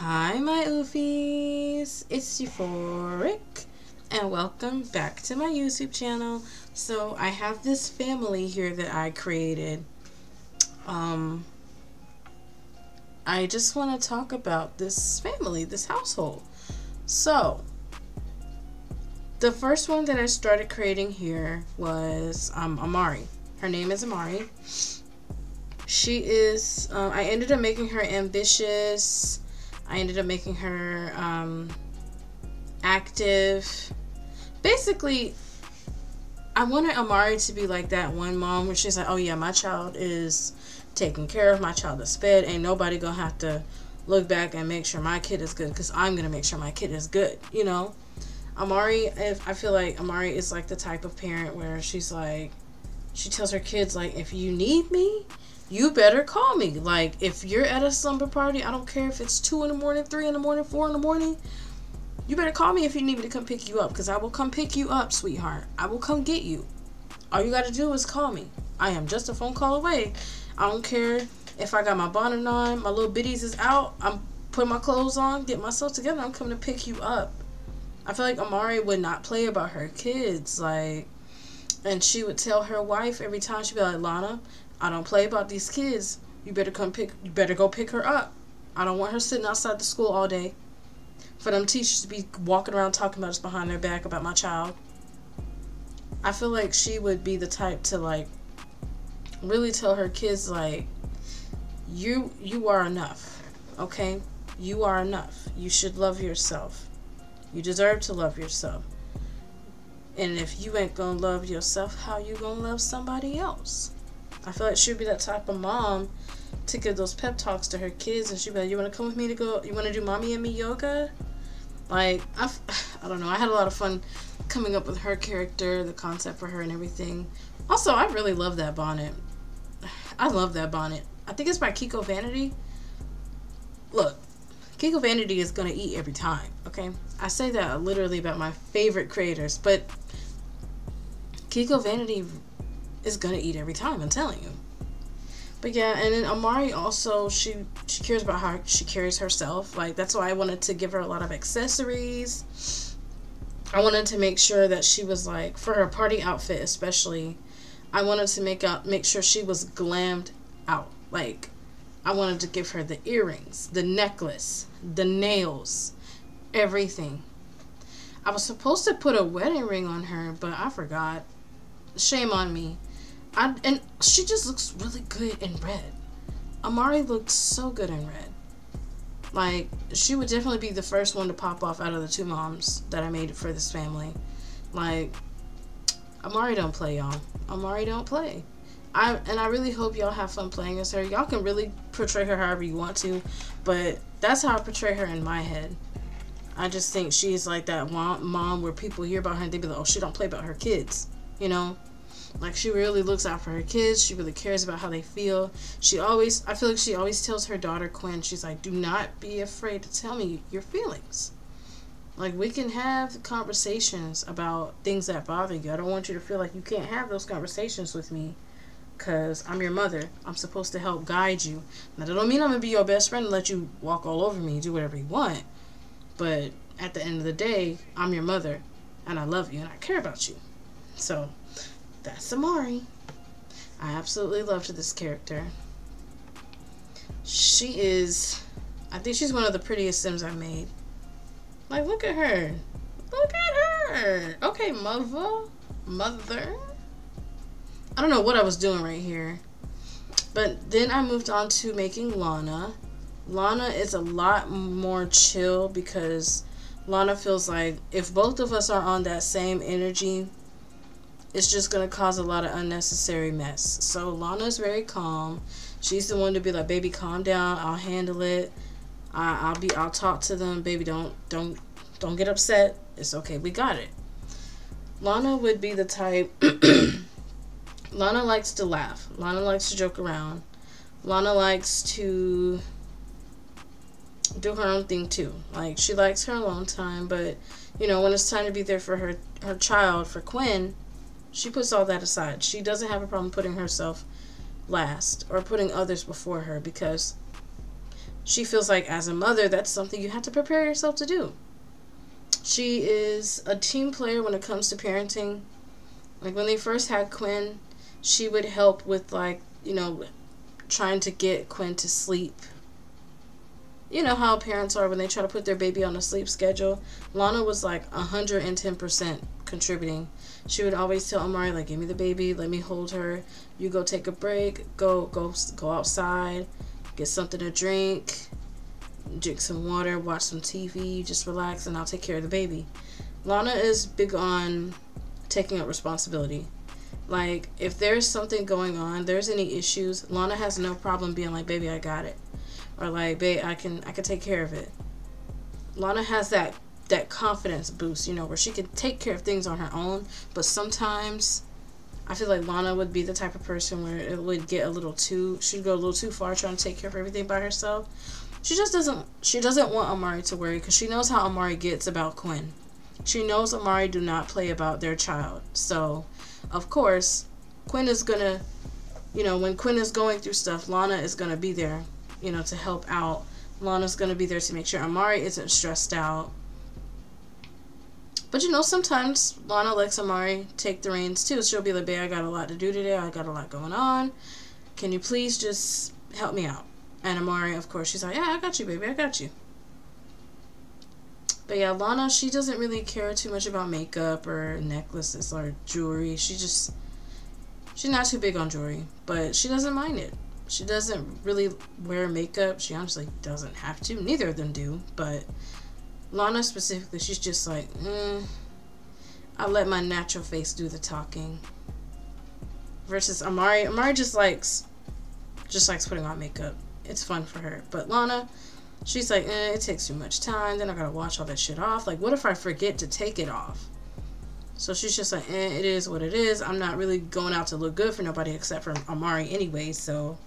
Hi, my oofies. It's Euphoryk, and welcome back to my YouTube channel. So, I have this family here that I created. Um, I just want to talk about this family, this household. So, the first one that I started creating here was um, Amari. Her name is Amari. She is, uh, I ended up making her ambitious I ended up making her um, active. Basically, I wanted Amari to be like that one mom where she's like, oh yeah, my child is taken care of, my child is fed, ain't nobody gonna have to look back and make sure my kid is good because I'm gonna make sure my kid is good, you know? Amari, if I feel like Amari is like the type of parent where she's like, she tells her kids like, if you need me, you better call me. Like, if you're at a slumber party, I don't care if it's 2 in the morning, 3 in the morning, 4 in the morning, you better call me if you need me to come pick you up because I will come pick you up, sweetheart. I will come get you. All you got to do is call me. I am just a phone call away. I don't care if I got my bonnet on, my little bitties is out, I'm putting my clothes on, get myself together, I'm coming to pick you up. I feel like Amari would not play about her kids. Like, and she would tell her wife every time she'd be like, Lana, I don't play about these kids. You better come pick. You better go pick her up. I don't want her sitting outside the school all day. For them teachers to be walking around talking about us behind their back about my child. I feel like she would be the type to like really tell her kids like you you are enough. Okay? You are enough. You should love yourself. You deserve to love yourself. And if you ain't gonna love yourself, how you gonna love somebody else? I feel like she'd be that type of mom to give those pep talks to her kids, and she'd be like, "You want to come with me to go? You want to do mommy and me yoga?" Like I, I don't know. I had a lot of fun coming up with her character, the concept for her, and everything. Also, I really love that bonnet. I love that bonnet. I think it's by Kiko Vanity. Look, Kiko Vanity is gonna eat every time. Okay, I say that literally about my favorite creators, but Kiko Vanity is gonna eat every time. I'm telling you. But yeah, and then Amari also she she cares about how she carries herself. Like that's why I wanted to give her a lot of accessories. I wanted to make sure that she was like for her party outfit especially. I wanted to make out make sure she was glammed out. Like I wanted to give her the earrings, the necklace, the nails, everything. I was supposed to put a wedding ring on her, but I forgot. Shame on me. I, and she just looks really good in red. Amari looks so good in red. Like, she would definitely be the first one to pop off out of the two moms that I made for this family. Like, Amari don't play, y'all. Amari don't play. I and I really hope y'all have fun playing as her. Y'all can really portray her however you want to, but that's how I portray her in my head. I just think she's like that mom, mom where people hear about her and they be like, oh, she don't play about her kids, you know? Like she really looks out for her kids. She really cares about how they feel. She always I feel like she always tells her daughter Quinn, she's like, "Do not be afraid to tell me your feelings." Like we can have conversations about things that bother you. I don't want you to feel like you can't have those conversations with me cuz I'm your mother. I'm supposed to help guide you. Now that don't mean I'm going to be your best friend and let you walk all over me do whatever you want. But at the end of the day, I'm your mother and I love you and I care about you. So, that's Amari. I absolutely loved this character. She is, I think she's one of the prettiest Sims I've made. Like, look at her. Look at her. Okay, mother. Mother. I don't know what I was doing right here. But then I moved on to making Lana. Lana is a lot more chill because Lana feels like if both of us are on that same energy, it's just going to cause a lot of unnecessary mess. So Lana's very calm. She's the one to be like, baby, calm down. I'll handle it. I, will be. I'll talk to them, baby. Don't don't don't get upset. It's okay. We got it. Lana would be the type. Lana likes to laugh. Lana likes to joke around. Lana likes to do her own thing too. Like she likes her alone time, but you know when it's time to be there for her her child for Quinn she puts all that aside. She doesn't have a problem putting herself last or putting others before her because she feels like as a mother, that's something you have to prepare yourself to do. She is a team player when it comes to parenting. Like when they first had Quinn, she would help with like, you know, trying to get Quinn to sleep. You know how parents are when they try to put their baby on a sleep schedule. Lana was like 110% contributing. She would always tell Amari like, "Give me the baby, let me hold her. You go take a break, go go go outside, get something to drink, drink some water, watch some TV, just relax, and I'll take care of the baby." Lana is big on taking up responsibility. Like, if there's something going on, there's any issues, Lana has no problem being like, baby, I got it. Or like, babe, I can I can take care of it. Lana has that that confidence boost, you know, where she can take care of things on her own, but sometimes I feel like Lana would be the type of person where it would get a little too she'd go a little too far trying to take care of everything by herself. She just doesn't she doesn't want Amari to worry cuz she knows how Amari gets about Quinn. She knows Amari do not play about their child. So, of course, Quinn is to, you know, when Quinn is going through stuff, Lana is to be there, you know, to help out. Lana's to be there to make sure Amari isn't stressed out. But you know, sometimes Lana lets Amari take the reins too. She'll be like, babe, I got a lot to do today. I got a lot going on. Can you please just help me out? And Amari, of course, she's like, yeah, I got you, baby. I got you. But yeah, Lana, she doesn't really care too much about makeup or necklaces or jewelry. She just, she's not too big on jewelry, but she doesn't mind it. She doesn't really wear makeup. She honestly doesn't have to. Neither of them do. But Lana specifically, she's just like, mm, I let my natural face do the talking. Versus Amari, Amari just likes, just likes putting on makeup. It's fun for her. But Lana, She's like, eh, it takes too much time. Then I gotta wash all that shit off. Like, what if I forget to take it off? So she's just like, eh, it is what it is. I'm not really going out to look good for nobody except for Amari anyway. So,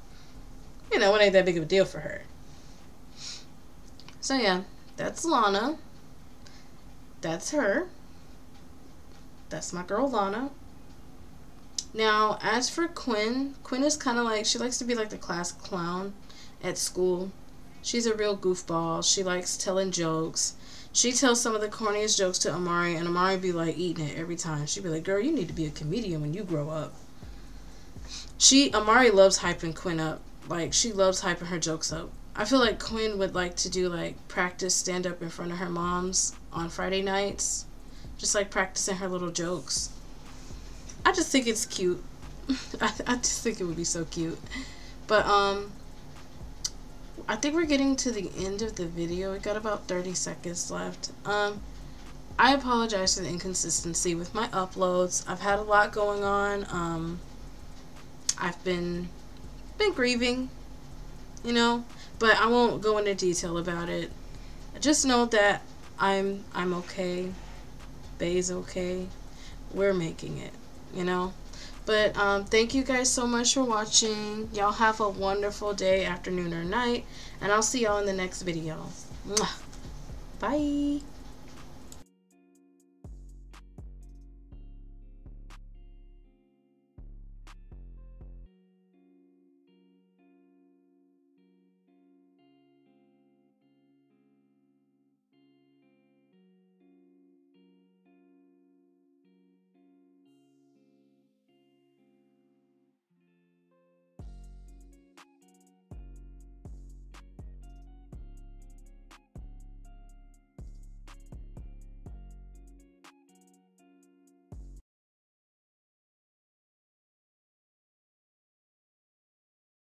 you know, it ain't that big of a deal for her. So yeah, that's Lana. That's her. That's my girl Lana. Now, as for Quinn, Quinn is kind of like, she likes to be like the class clown at school. She's a real goofball. She likes telling jokes. She tells some of the corniest jokes to Amari, and Amari be like eating it every time. She'd be like, "Girl, you need to be a comedian when you grow up." She Amari loves hyping Quinn up. Like she loves hyping her jokes up. I feel like Quinn would like to do like practice stand up in front of her moms on Friday nights, just like practicing her little jokes. I just think it's cute. I, I just think it would be so cute. But um I think we're getting to the end of the video. We got about 30 seconds left. Um, I apologize for the inconsistency with my uploads. I've had a lot going on. Um, I've been been grieving, you know, but I won't go into detail about it. Just know that I'm I'm okay. Bay's okay. We're making it, you know. But um, thank you guys so much for watching. Y'all have a wonderful day, afternoon, or night. And I'll see y'all in the next video. Mwah. Bye.